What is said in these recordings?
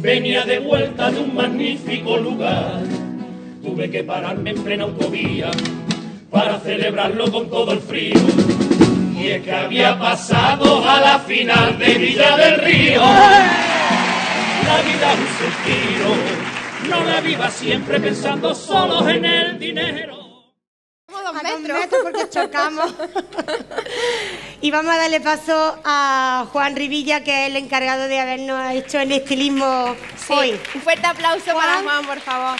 venía de vuelta de un magnífico lugar. Tuve que pararme en plena autovía para celebrarlo con todo el frío. Y es que había pasado a la final de Villa del Río. La vida es un suspiro, no la viva siempre pensando solo en el dinero. Metros. porque chocamos. y vamos a darle paso a Juan Rivilla, que es el encargado de habernos hecho el estilismo hoy. Un fuerte aplauso para Juan, por favor.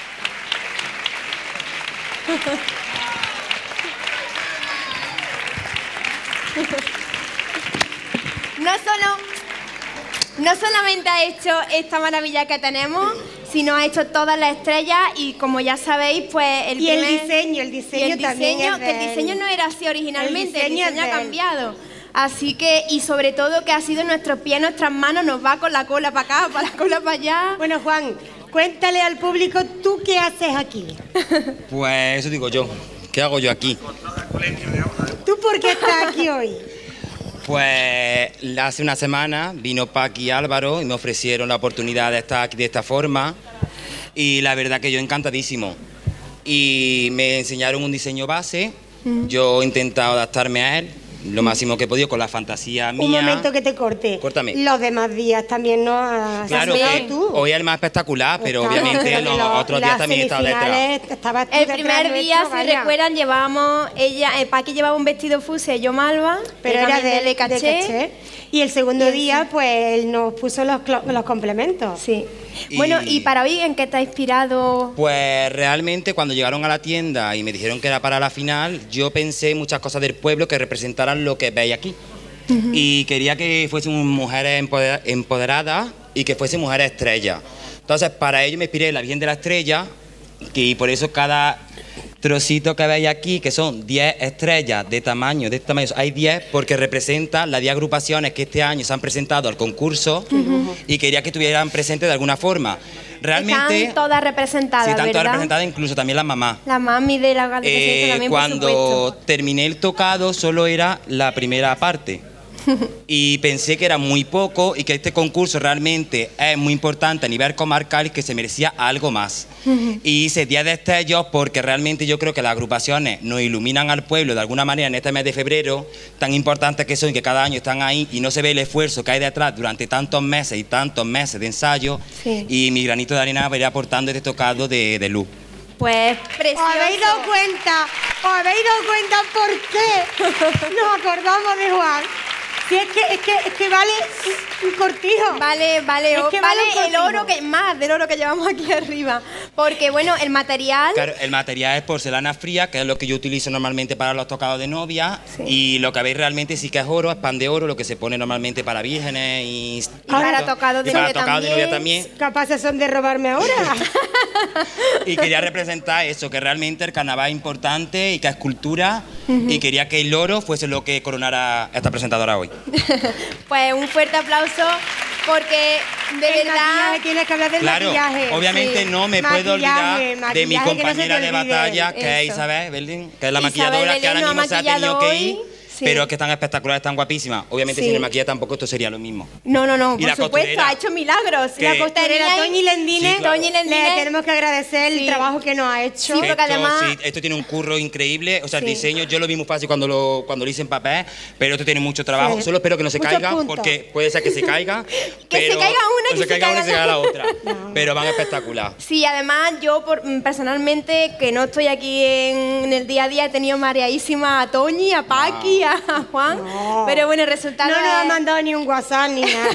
No solo, no solamente ha hecho esta maravilla que tenemos, sino ha hecho todas las estrellas y como ya sabéis, pues el Y el diseño, el diseño también es que el diseño no era así originalmente, el diseño diseño, es de ha cambiado. Así que, y sobre todo que ha sido nuestros pies, nuestras manos, nos va con la cola para acá, para la cola para allá. Bueno, Juan, cuéntale al público, ¿tú qué haces aquí? Pues eso digo yo. ¿Qué hago yo aquí? ¿Tú por qué estás aquí hoy? Pues hace una semana vino Paqui y Álvaro y me ofrecieron la oportunidad de estar aquí de esta forma y la verdad que yo encantadísimo. Y me enseñaron un diseño base, yo he intentado adaptarme a él lo máximo que he podido con la fantasía mía. Un momento que te corte. Córtame. Los demás días también no has Claro que tú. hoy es el más espectacular, pero obviamente los Los- otros días también he estado detrás. El detrás primer día, nuestro, si vaya. recuerdan, llevábamos, ella, eh, Paqui llevaba un vestido fucsia y yo malva, Pero era de, Le Caché. de caché. Y el segundo Y el día, pues él nos puso los, clo- los complementos. Sí. Y- Bueno, y para hoy, ¿en qué está inspirado? Pues realmente cuando llegaron a la tienda y me dijeron que era para la final, yo pensé muchas cosas del pueblo que representaran lo que veis aquí. Y quería que fuesen mujeres empoder- empoderadas y que fuesen mujeres estrellas. Entonces, para ello me inspiré en la Virgen de la Estrella y por eso cada trocito que veis aquí, que son 10 estrellas de tamaño, de este tamaño, hay 10 porque representa las 10 agrupaciones que este año se han presentado al concurso y quería que estuvieran presentes de alguna forma. Realmente... Están todas representadas, Sí, tanto ¿verdad? representada incluso también las mamás. La mami de la de Eh, también, cuando terminé el tocado solo era la primera parte. Y pensé que era muy poco y que este concurso realmente es muy importante a nivel comarcal y que se merecía algo más. Y hice Día de Estellos porque realmente yo creo que las agrupaciones nos iluminan al pueblo de alguna manera en este mes de febrero, tan importantes que son y que cada año están ahí y no se ve el esfuerzo que hay detrás durante tantos meses y tantos meses de ensayo. Sí. Y mi granito de arena va a ir aportando este tocado de, de luz. Pues ¿Os precioso. habéis dado cuenta? ¿Os habéis dado cuenta por qué nos acordamos de Juan? Si es que, es que, es que vale un- cortijo. Vale, vale, Es o- que vale, vale el oro que más del oro que llevamos aquí arriba. Porque bueno, el material Claro, el material es porcelana fría, que es lo que yo utilizo normalmente para los tocados de novia. Sí. Y lo que veis realmente sí que es oro, es pan de oro, lo que se pone normalmente para vírgenes y. Y para tocados de para tocados de novia también. Capaces son de robarme ahora. Y quería representar eso, que realmente el carnaval es importante y que es cultura. Y quería que el oro fuese lo que coronara esta presentadora hoy. pues un fuerte aplauso porque de El verdad maquillaje, tienes que hablar del Claro, maquillaje. obviamente Sí. no me puedo olvidar de mi no compañera de batalla, que es. Isabel Belén, que es la Isabel maquilladora que ahora mismo se ha tenido maquillado que ir, hoy, sí. pero que están espectaculares, están guapísimas. Obviamente Sí. sin el maquillaje tampoco esto sería lo mismo. No, no, no, Y por supuesto, costurera. ha hecho milagros. Que- La costurera Toñi Lendine, Sí, claro. Toñi Lendine. le tenemos que agradecer Sí. el trabajo que nos ha hecho. Sí, porque esto, además- sí, esto tiene un curro increíble, o sea, Sí. el diseño yo lo vi muy fácil cuando lo, cuando lo hice en papel, pero esto tiene mucho trabajo. Sí. Solo espero que no se Muchos caiga, puntos. porque puede ser que se caiga. Que pero- se caiga una y o que se se caiga una y se caiga la otra. Pero van espectacular. Sí, además yo por- personalmente, que no estoy aquí en, en el día a día, he tenido mareadísima a Toñi, a Paqui, a Juan. No. Pero bueno, el resultado No nos ha mandado ni un WhatsApp ni nada.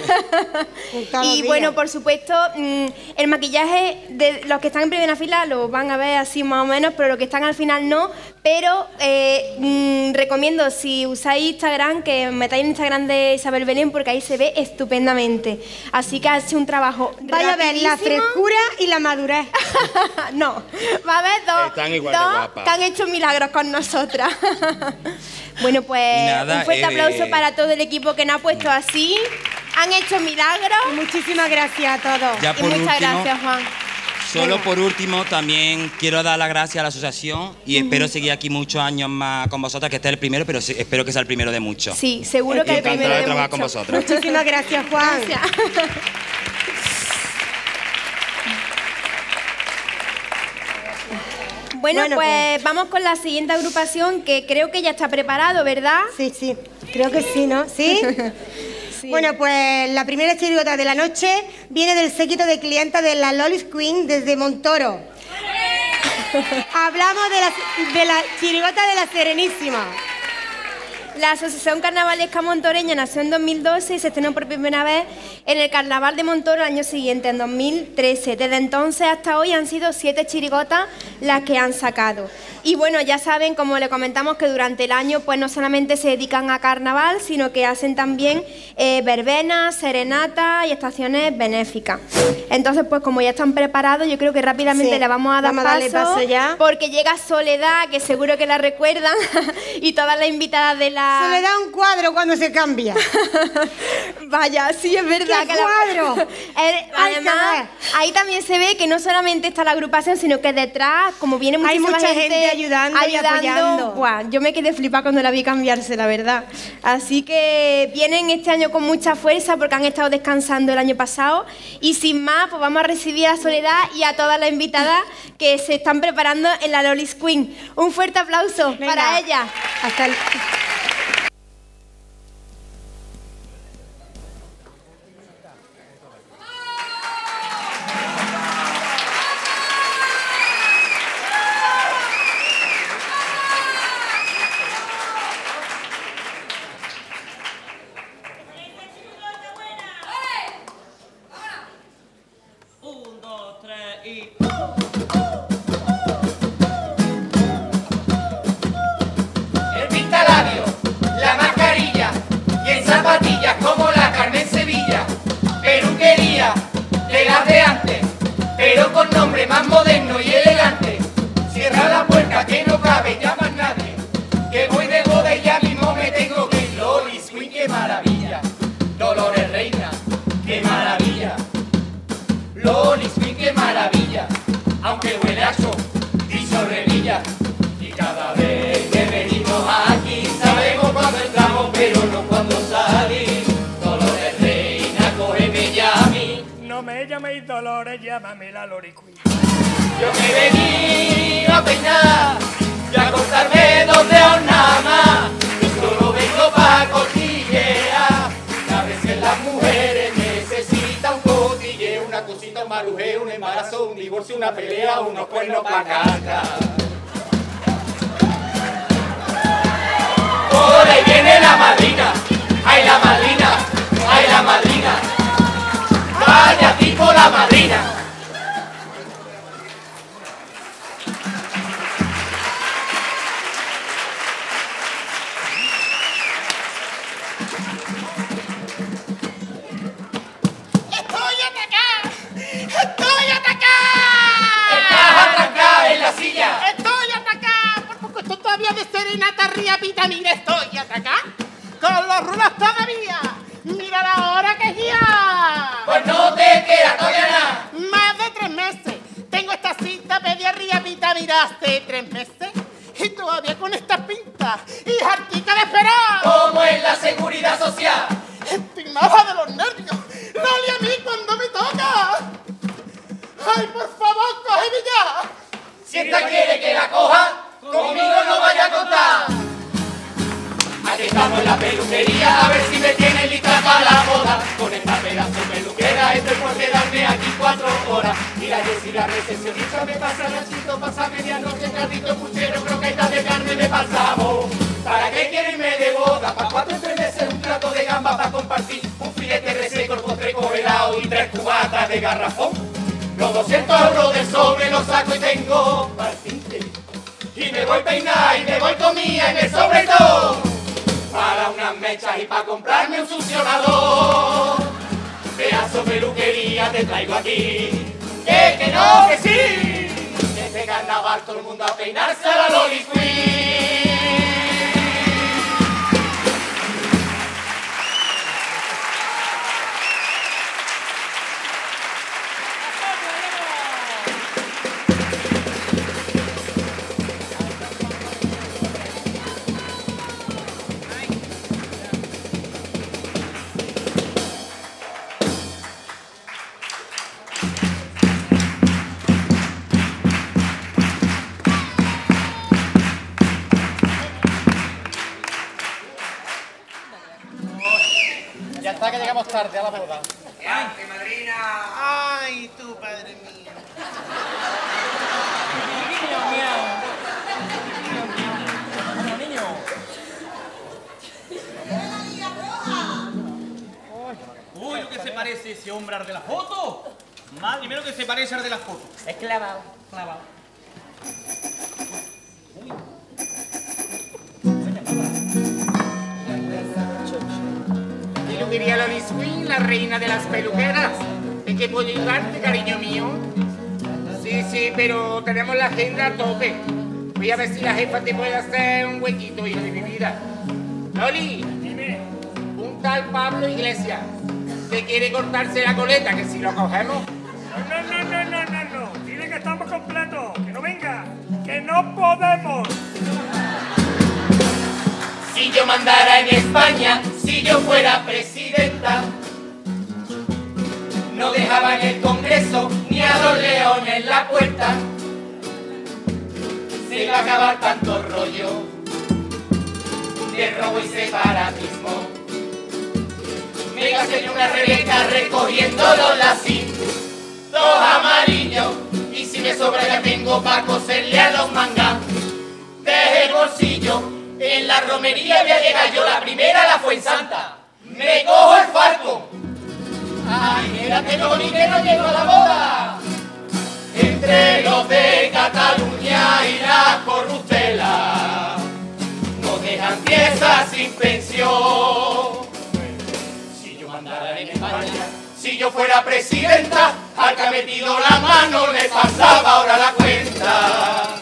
Y bueno, por supuesto, mm, el maquillaje de los que están en primera fila lo van a ver así más o menos, pero los que están al final no. Pero eh, mm, recomiendo, si usáis Instagram, que metáis en Instagram de Isabel Belén, porque ahí se ve estupendamente. Así que ha sido un trabajo Vaya a ver la frescura y la madurez. no, va a haber dos, Están igual de guapas. que han hecho milagros con nosotras. bueno, pues Nada, un fuerte eh, aplauso para todo el equipo que nos ha puesto así. Han hecho milagros. Muchísimas gracias a todos. Ya Y por muchas último, gracias, Juan. Solo por último, también quiero dar las gracias a la asociación y espero seguir aquí muchos años más con vosotras, que este es el primero, pero espero que sea el primero de muchos. Sí, seguro que el Encantado primero de de trabajar con muchos. vosotras. Muchísimas gracias, Juan. Gracias. Bueno, pues, vamos con la siguiente agrupación que creo que ya está preparado, ¿verdad? Sí, sí, creo que sí, ¿no? ¿Sí? Bueno, pues la primera chirigota de la noche viene del séquito de clienta de la Lolis Queen desde Montoro. Hablamos de la, de la chirigota de la Serenísima. La Asociación Carnavalesca Montoreña nació en 2012 y se estrenó por primera vez en el Carnaval de Montoro el año siguiente, en 2013. Desde entonces hasta hoy han sido siete chirigotas las que han sacado. Y bueno, ya saben, como le comentamos, que durante el año pues no solamente se dedican a carnaval, sino que hacen también eh, verbenas, serenatas y estaciones benéficas. Entonces, pues como ya están preparados, yo creo que rápidamente le vamos a dar paso, ya. porque llega Soledad, que seguro que la recuerdan, y todas las invitadas de la... Soledad un cuadro cuando se cambia. Vaya, sí es verdad. ¿Qué cuadro? Eh, además, ahí también se ve que no solamente está la agrupación, sino que detrás, como viene Hay mucha gente ayudando, y apoyando. Buah, yo me quedé flipada cuando la vi cambiarse, la verdad. Así que vienen este año con mucha fuerza porque han estado descansando el año pasado. Y sin más, pues vamos a recibir a Soledad y a todas las invitadas que se están preparando en la Lolis Queen. Un fuerte aplauso Venga. para ella. Hasta el... una pelea, unos cuernos para caca. Por ahí viene la madrina, ay la madrina, ay la madrina. Vaya tipo la madrina. Ría vitamina. ¡Estoy atacada! ¡Con los rulos todavía! ¡Mira la hora que es ya! Pues no te queda todavía nada. Más de tres meses. Tengo esta cita pediatría vitamina hace tres meses. Y todavía con estas pintas. ¡Y hartica de esperar! Como es la seguridad social. Estoy mala de los nervios. ¡Dale a mí cuando me toca! ¡Ay, por favor, cógeme ya! Si esta quiere que la coja, estamos en la peluquería, a ver si me tienen lista para la boda. Con esta pedazo peluquera estoy por quedarme aquí cuatro horas. Mira, yo si la recepcionista me pasa nachito, pasa medianoche, carrito, puchero, croquetas de carne me pasamos. ¿Para qué quiero irme de boda? ¿Para cuatro tres meses un plato de gamba para compartir? Un filete reseco, el postre congelado y tres cubatas de garrafón. Los 200 euros de sobre los saco y tengo tinte. Y me voy peinar y me voy comida y me sobre todo. Y para comprarme un succionador. Pedazo peluquería te traigo aquí. Que que no, que sí. Este carnaval todo el mundo a peinarse a la Loli Queen. Tarde a la boda. ¡Ante, madrina! Ay, tú, padre mío. Uy, lo que se parece ese hombre al de la foto. Más primero que se parece al de la foto. Es clavado. Clavado. Quería Loris Queen, la reina de las peluqueras. ¿En qué puedo ayudarte, cariño mío? Sí, sí, pero tenemos la agenda a tope. Voy a ver si la jefa te puede hacer un huequito, hijo de mi vida. Loli, Dime, un tal Pablo Iglesias que quiere cortarse la coleta, que si lo cogemos. no, no, no, no, no, no, no. Dile que estamos completos, que no venga, que no podemos. Si yo mandara en España, si yo fuera presidenta, no dejaba en el Congreso ni a los leones en la puerta. Se va a acabar tanto rollo de robo y separatismo. Venga, señora Rebeca, recogiendo los lacitos amarillos. Y si me sobra ya tengo para coserle a los mangas desde el bolsillo. En la romería voy a yo, la primera la fue en Santa. Me cojo el farco. Ay, espérate, Tony, que no llego a la boda. Entre los de Cataluña y la corruptela, nos dejan piezas sin pensión. Si yo mandara en España, si yo fuera presidenta, al que ha metido la mano le pasaba ahora la cuenta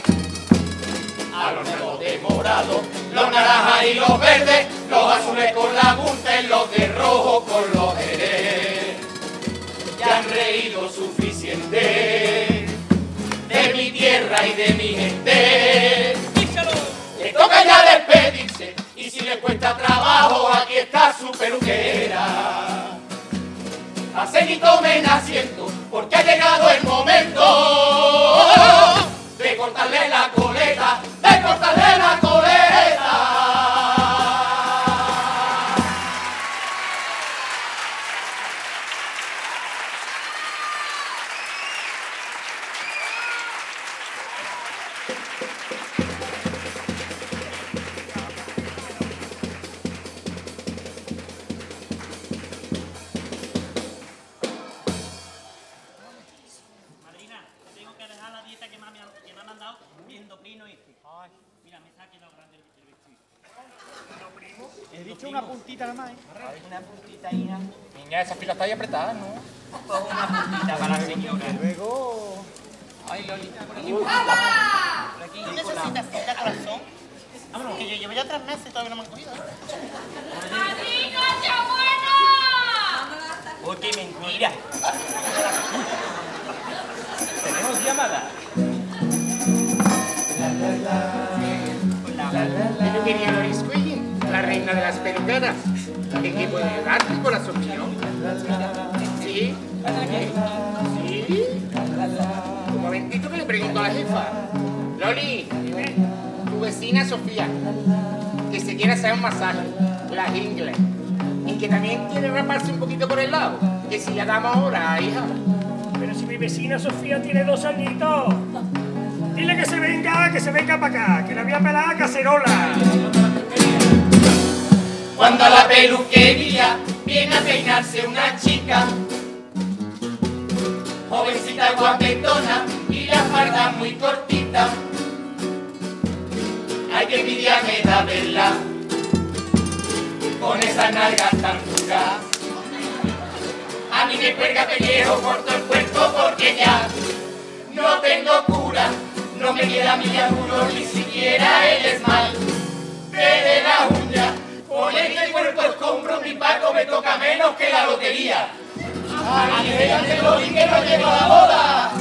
a los nuevos de morado, los naranjas y los verdes, los azules con la Gunter, los de rojo con los jerez. Ya han reído suficiente de mi tierra y de mi gente. Le toca ya despedirse y si le cuesta trabajo, aquí está su peluquera. Pasen y tomen asiento porque ha llegado el momento de cortarle la puntita nada más, ¿eh? Una puntita, hija. Niña, esa fila está ahí apretada, ¿no? Una puntita para la señora. Luego... Ay, Lolita, por aquí. ¿Tú necesitas cita, corazón? Vámonos, que yo llevo ya tres meses y todavía no me han cogido, ¿eh? ¡Oh, qué mentira! ¿Tenemos llamada? Yo quería Loris Queen, la reina de las peluqueras. ¿En qué puede ayudarte, corazón mío? ¿Sí? ¿Sí? Un momentito que le pregunto a la jefa. Loli, tu vecina Sofía, que se quiere hacer un masaje, las ingles, y que también quiere raparse un poquito por el lado, que si le damos ahora, hija. Pero si mi vecina Sofía tiene dos añitos. Dile que se venga, que se venga para acá, que la voy a pelar a cacerola. Cuando a la peluquería viene a peinarse una chica, jovencita guapetona y la falda muy cortita. Ay, que envidia me da verla con esas nalgas tan duras. A mí me cuelga pellejo por todo el cuerpo porque ya no tengo cura, no me queda mi apuro ni siquiera el esmalte de la uña. Con este cuerpo escombro mi paco me toca menos que la lotería. Ay, déjate que no llego a la boda.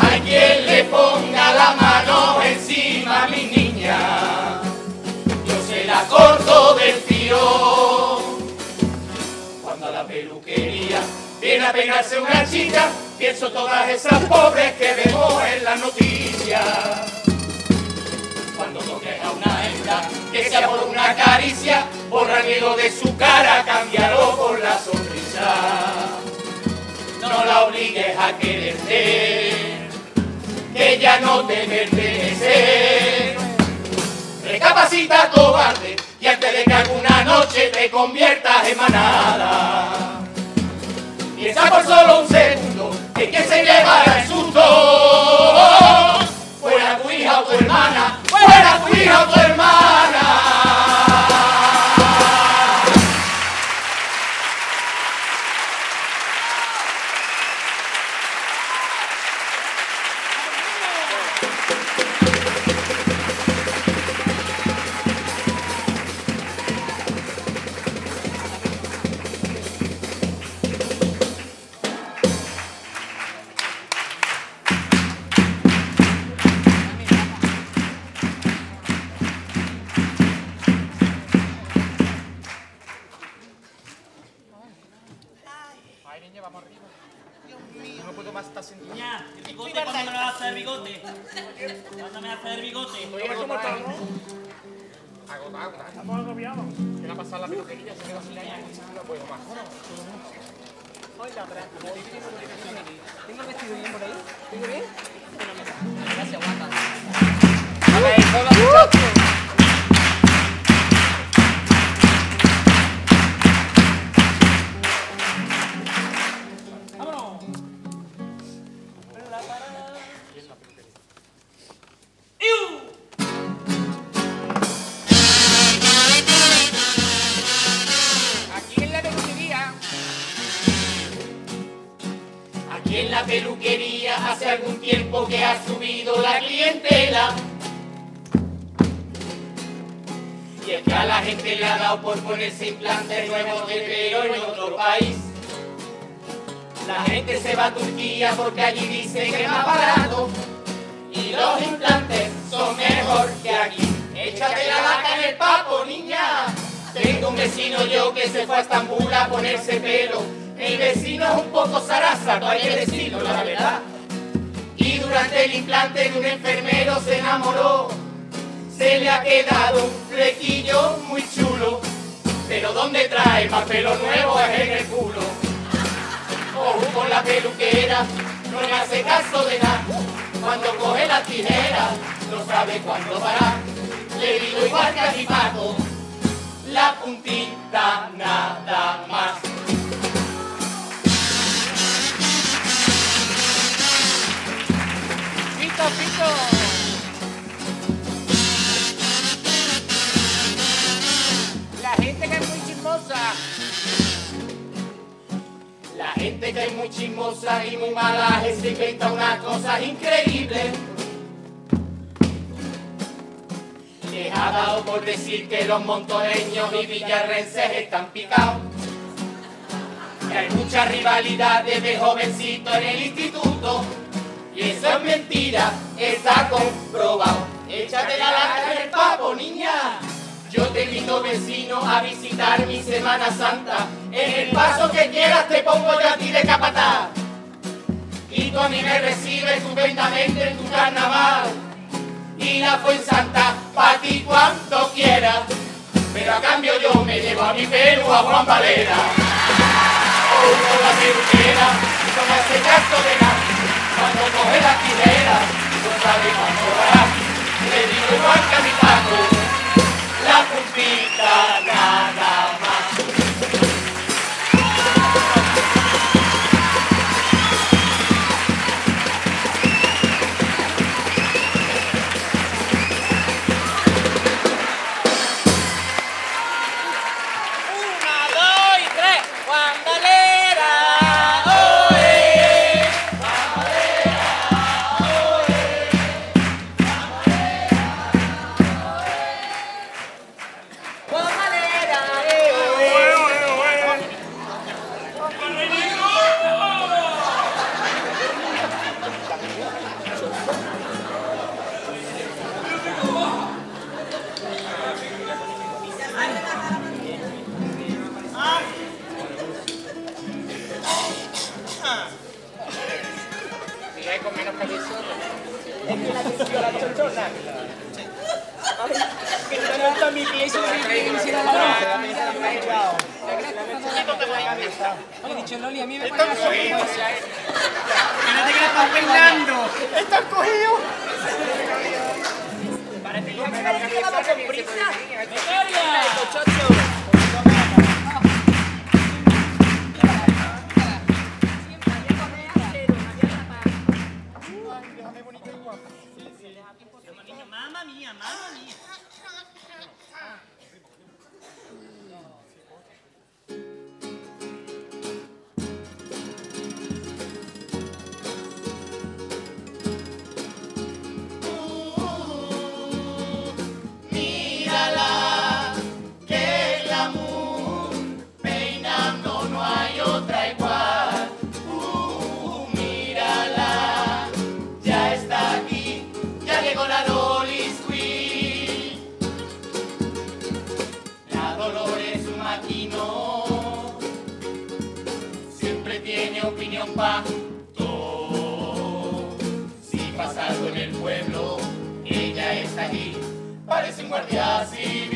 Hay quien le ponga la mano encima a mi niña. Yo se la corto del tiro. Cuando a la peluquería viene a peinarse una chica, pienso todas esas pobres que vemos en las noticias. A quererte, que ya no te pertenece. Recapacita cobarde y antes de que alguna noche te conviertas en manada. Piensa por solo un segundo que quien se llevará el susto fuera tu hija o tu hermana, fuera tu hija o tu hermana. Ay, niña, vamos arriba. Dios mío, no puedo más estar sentado. Niña, el bigote, ¿cuándo me lo vas a hacer el bigote? ¿Cuándo me vas a hacer el bigote? Estoy agotado. Agotado, Estamos agobiados. ¿Qué le ha pasado a la peluquería? Se quedó sin aire. No puedo más. Hoy la otra. ¿Tengo el vestido bien por ahí? ¿Tengo bien? Gracias, guapa. A ver, hola, porque allí dicen que es más barato. Y los implantes son mejor que aquí. Échate la vaca en el papo, niña. Tengo un vecino yo que se fue a Estambul a ponerse pelo. Mi vecino es un poco zaraza, no hay que decirlo, la verdad. Y durante el implante de un enfermero se enamoró. Se le ha quedado un flequillo muy chulo. Pero donde trae más pelo nuevo es en el culo. Ojo con la peluquera, no le hace caso de nada. Cuando coge la tijera, no sabe cuándo parar. Le digo igual que a mi pato, la puntita nada más. Pito, pito. La gente que es muy chismosa. La gente que es muy chismosa y muy mala se inventa unas cosas increíbles. Les ha dado por decir que los montoneños y villarrenses están picados. Que hay mucha rivalidad desde jovencito en el instituto. Y eso es mentira, está comprobado. Échate la laca en el papo, niña. Yo te invito vecino a visitar mi Semana Santa. En el paso que quieras te pongo yo a ti de capataz. Y tú a mí me recibes estupendamente en tu carnaval. Y la Santa pa' ti cuando quieras. Pero a cambio yo me llevo a mi pelo a Juan Valera. Oh, peluquera, no me hace caso de nada. Cuando coge la tijera, no sabe cuándo va. Le digo igual que a mi taco, la puntita todo. Si pasa algo en el pueblo, ella está allí, parece un guardia civil.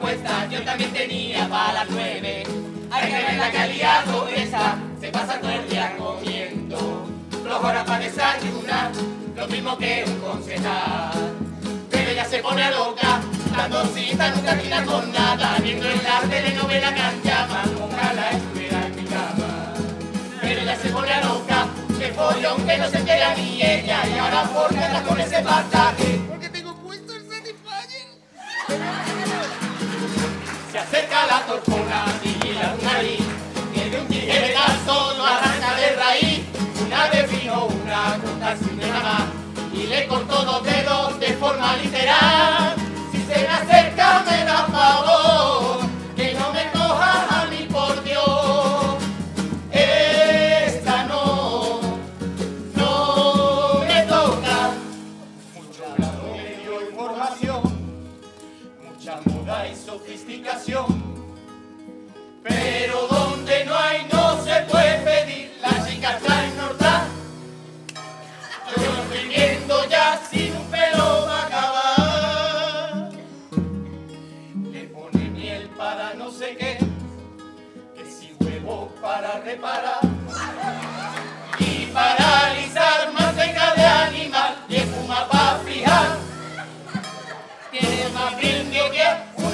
Puestas, yo también tenía para las nueve. Hay que ver la liado esa, se pasa todo el día comiendo. Dos horas para desayunar, lo mismo que un concejal. Pero ella se pone a loca, dando cita, nunca termina con nada, viendo el la telenovela llamado, ojalá estuviera en mi cama. Pero ella se pone a loca, que follón que no se entera ni ella, y ahora por qué anda con ese pasaje. Porque tengo puesto el Satisfyer. Se acerca la torpona y la nariz, que de un tijerazo lo arranca de raíz. Una vez vino una corta sin nada y le cortó dos dedos de forma literal.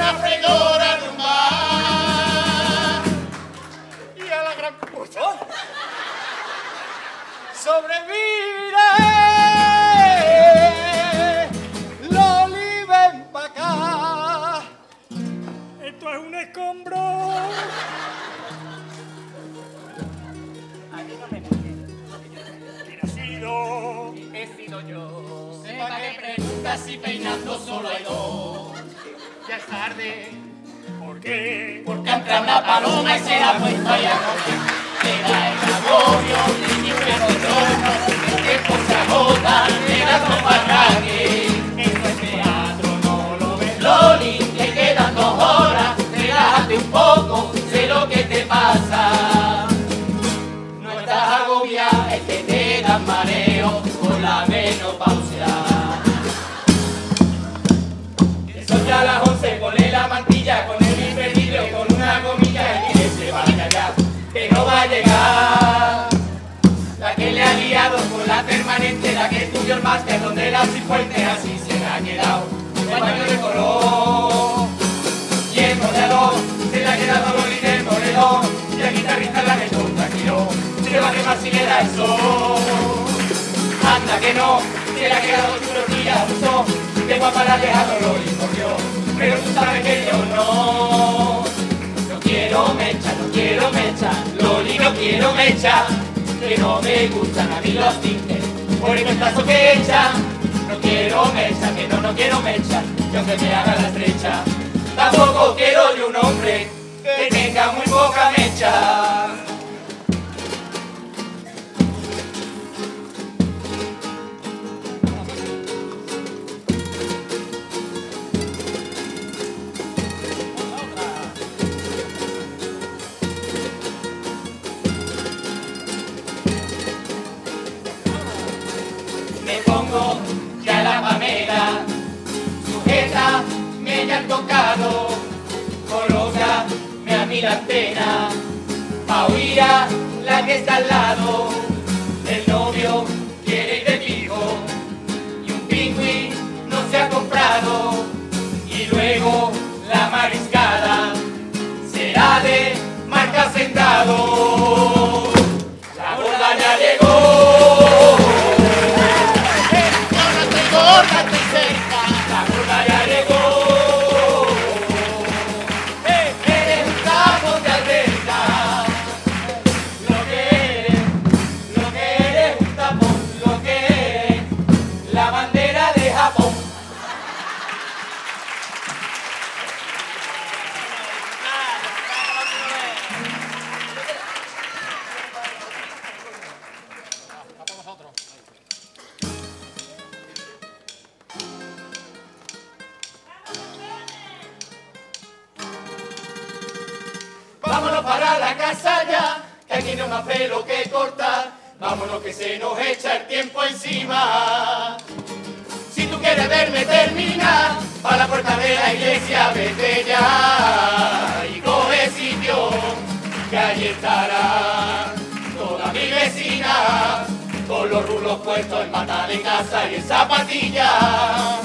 Una freidora. Y a la gran puta. Sobreviviré. Loli, ven pa' acá. Esto es un escombro. ¿Quién ha sido? He sido yo. Sepa que preguntas si peinando solo hay dos. Ya es tarde. ¿Por qué? Porque entra una paloma y se la ha puesto ahí a comer. Le da el agobio, ni un retorno, el tiempo se agota, le da. Esto es teatro, no lo ves, Loli, te quedan dos horas, relájate un poco, sé lo que te pasa. El la cifuentes así se ha quedado. El baño de color y el rodeador se le ha quedado lo del moredor y la guitarrista la que yo tranquilo, se va a quemar si le da el sol. Anda que no, se le ha quedado tu tía, uso, de guapa la ha dejado Loli, por pero tú sabes que yo no. No quiero mecha, no quiero mecha, Loli no quiero mecha, que no me gustan a mí los tintes. Por el caso que echa, quiero mecha, que no, no quiero mecha, que aunque me haga la estrecha, tampoco quiero yo un hombre que tenga muy poca mecha. Que está al Vámonos para la casa ya, que aquí no hay más pelo que cortar. Vámonos que se nos echa el tiempo encima. Si tú quieres verme terminar, para la puerta de la iglesia vete ya. Y coge sitio, que allí estará toda mi vecina. Con los rulos puestos en bata de casa y en zapatilla.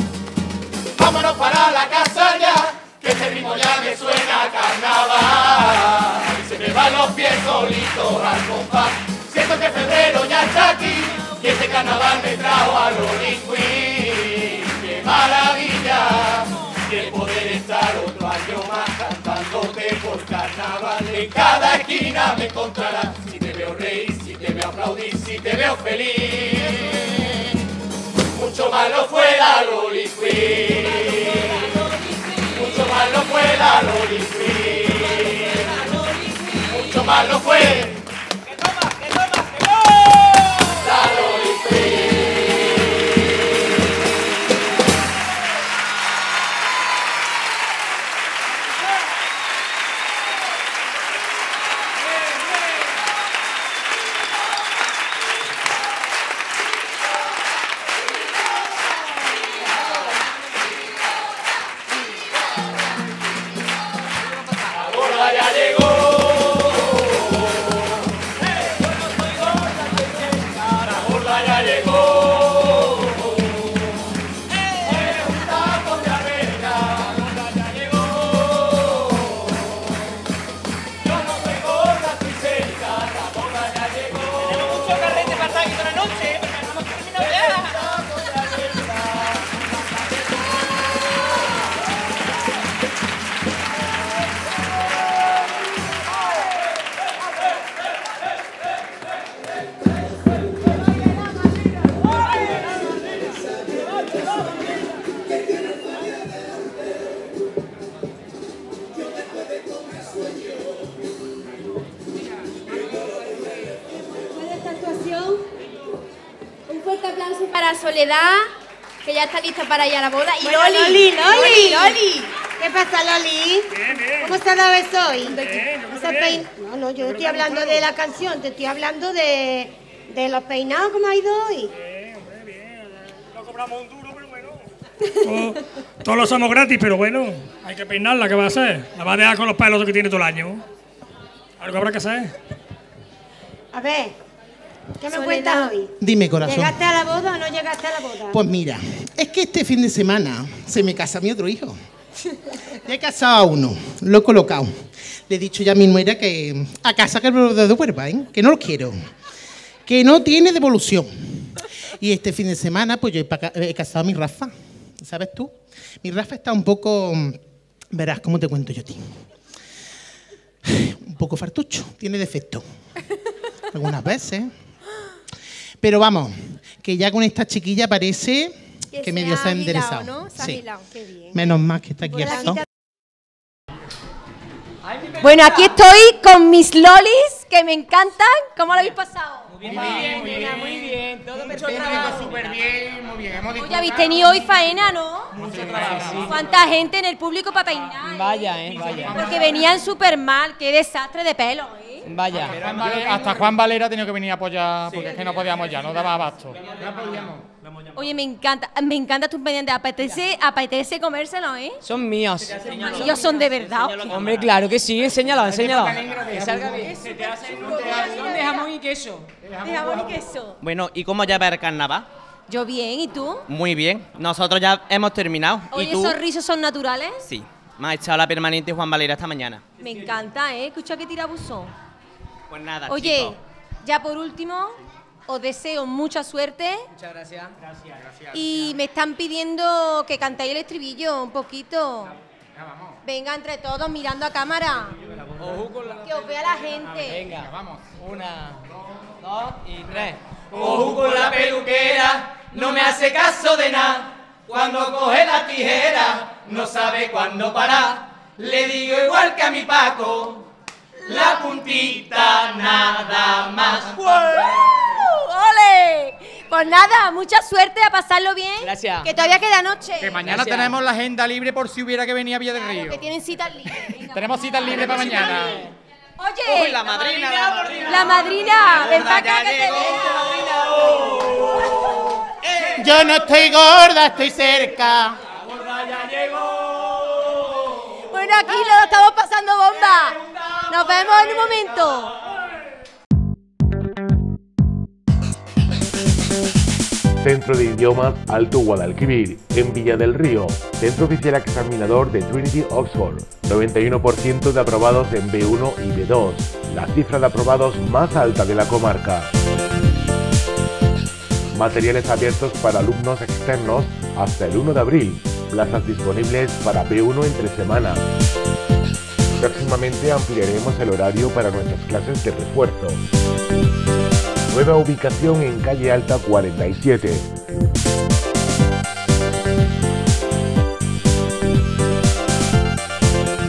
Vámonos para la casa ya, que este ritmo ya me suena a carnaval. Se me van los pies solitos al compás. Siento que febrero ya está aquí, y este carnaval me trajo a Rolling Queen. ¡Qué maravilla! El poder estar otro año más cantándote por carnaval. En cada esquina me encontrarás, si te veo reír, aplaudir, si te veo feliz mucho malo fue la Loli. Mucho malo fue la Loli. Mucho malo fue. Para Soledad, que ya está lista para ir a la boda. Y Bueno, Loli, Loli, Loli. Loli. ¿Qué pasa, Loli? Bien, bien. ¿Cómo se ha dado eso hoy? Bien, yo ¿No creo que bien. No, no, yo no estoy que hablando de la canción, te estoy hablando de, de los peinados, ¿cómo ha ido hoy? Bien, hombre, bien. No cobramos un duro, pero bueno. Todo- Todos lo somos gratis, pero bueno, hay que peinarla, ¿qué va a hacer? La va a dejar con los pelos que tiene todo el año. Algo habrá que hacer. A ver, ¿qué me Soledad. cuentas hoy? Dime, corazón. ¿Llegaste a la boda o no llegaste a la boda? Pues mira, es que este fin de semana se me casa mi otro hijo. Ya he casado a uno, lo he colocado. Le he dicho ya a mi nuera que a casa que lo devuelva, ¿eh? que no lo quiero. Que no tiene devolución. Y este fin de semana, pues yo he casado a mi Rafa. ¿Sabes tú? Mi Rafa está un poco. Verás, ¿cómo te cuento yo a ti? Un poco fartucho, tiene defecto. Algunas veces, Pero vamos, que ya con esta chiquilla parece que, se medio se ha enderezado. ¿no? Se ha Sí. agilado, qué bien. Menos mal que está aquí Pues esto. Bueno, aquí estoy con mis lolis que me encantan. ¿Cómo lo habéis pasado? Muy bien, muy bien, muy bien. Todo perfecto. Súper bien, muy bien. Hemos Oye, habéis tenido hoy faena, ¿no? ¿Cuánta gente en el público para peinar? Vaya, eh, vaya. Porque venían súper mal. Qué desastre de pelo, ¿eh? Vaya. Juan Valera- hasta Juan Valera ha tenido que venir a apoyar porque es que no podíamos ya, no daba abasto. Oye, me encanta, me encanta tus pendientes. Apetece, apetece comérselo, ¿eh? Son míos. Ellos son de verdad. Hombre, claro que sí, enséñalo, enséñalo. Que salga bien. Son de jamón y queso. De jamón y queso. Bueno, ¿y cómo ya va el carnaval? Yo bien, ¿y tú? Muy bien. Nosotros ya hemos terminado. Oye, ¿Y tú? ¿esos rizos son naturales? Sí. Me ha echado la permanente Juan Valera esta mañana. Me encanta, ¿eh? Escucha que tirabuzón. Pues nada, Oye, chicos. ya por último, os deseo mucha suerte Muchas gracias. y me están pidiendo que cantéis el estribillo un poquito. Venga, entre todos, mirando a cámara. Que os vea la gente. Venga, vamos. Una, dos y tres. Ojo con la peluquera, no me hace caso de nada. Cuando coge la tijera, no sabe cuándo parar. Le digo igual que a mi Paco, la puntita nada más. ¡Ole! Pues nada, mucha suerte a pasarlo bien. Gracias. Que todavía queda noche. Que mañana Gracias. tenemos la agenda libre por si hubiera que venir a Villa del Río. Que tienen citas libres. Venga, Tenemos citas libres para mañana. Oye, Uy, la madrina, la madrina. la madrina, ven para acá ya que te llegó. vea. Yo no estoy gorda, estoy cerca. Bueno, aquí lo estamos pasando bomba. Nos vemos en un momento. Centro de Idiomas Alto Guadalquivir, en Villa del Río. Centro oficial examinador de Trinity Oxford. 91% de aprobados en B1 y B2. La cifra de aprobados más alta de la comarca. Materiales abiertos para alumnos externos hasta el 1 de abril. Plazas disponibles para B1 entre semana. Próximamente ampliaremos el horario para nuestras clases de refuerzo. Nueva ubicación en calle Alta 47.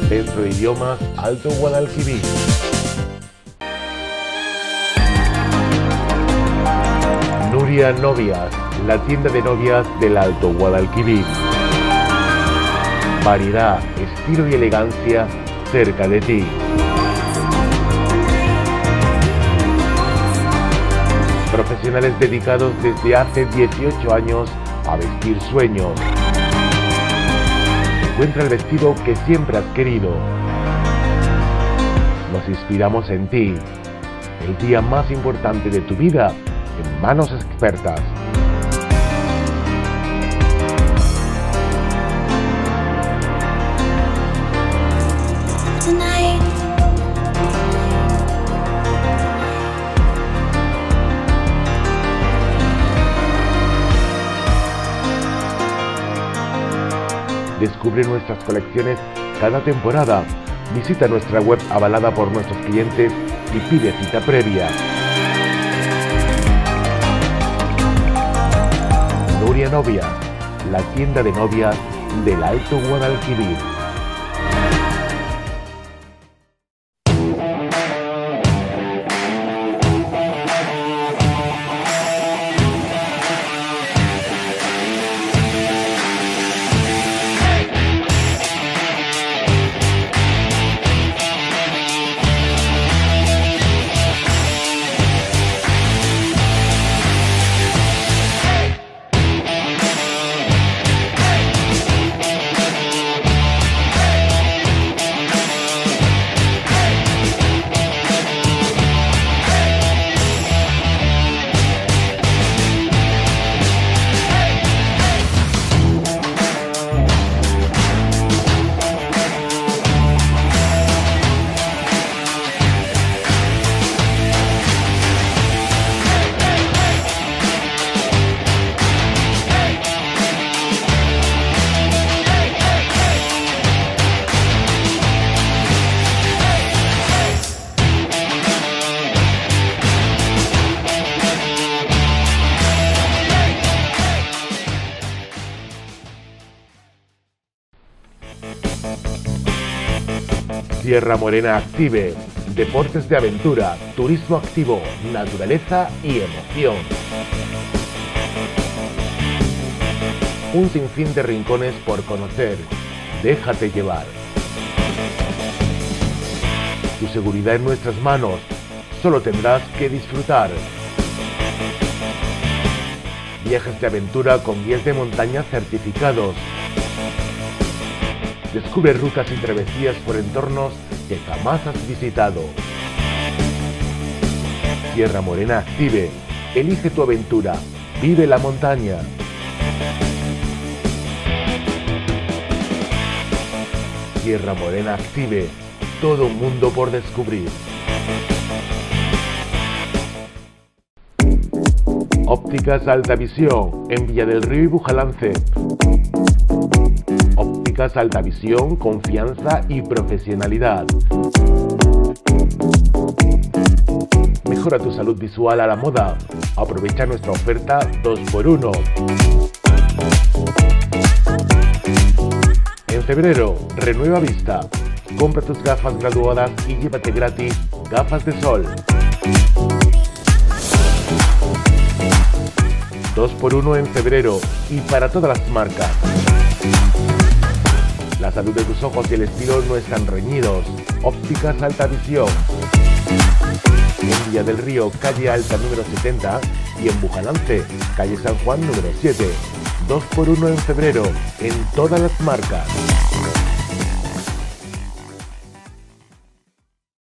Centro de Idiomas Alto Guadalquivir. Nuria Novias, la tienda de novias del Alto Guadalquivir. Variedad, estilo y elegancia cerca de ti. Profesionales dedicados desde hace 18 años a vestir sueños. Encuentra el vestido que siempre has querido. Nos inspiramos en ti. El día más importante de tu vida en manos expertas. Descubre nuestras colecciones cada temporada. Visita nuestra web avalada por nuestros clientes y pide cita previa. Nuria Novia, la tienda de novias del Alto Guadalquivir. Sierra Morena Active, deportes de aventura, turismo activo, naturaleza y emoción. Un sinfín de rincones por conocer. Déjate llevar. Tu seguridad en nuestras manos. Solo tendrás que disfrutar. Viajes de aventura con guías de montaña certificados. Descubre rutas y travesías por entornos que jamás has visitado. Sierra Morena Active. Elige tu aventura. Vive la montaña. Sierra Morena Active. Todo un mundo por descubrir. Ópticas Alta Visión en Villa del Río y Bujalance. Alta Visión, confianza y profesionalidad. Mejora tu salud visual a la moda. Aprovecha nuestra oferta 2x1. En febrero, renueva vista. Compra tus gafas graduadas y llévate gratis gafas de sol. 2x1 en febrero y para todas las marcas. La salud de tus ojos y el estilo no están reñidos. Ópticas Alta Visión. En Villa del Río, calle Alta número 70 y en Bujalance, calle San Juan número 7. 2x1 en febrero en todas las marcas.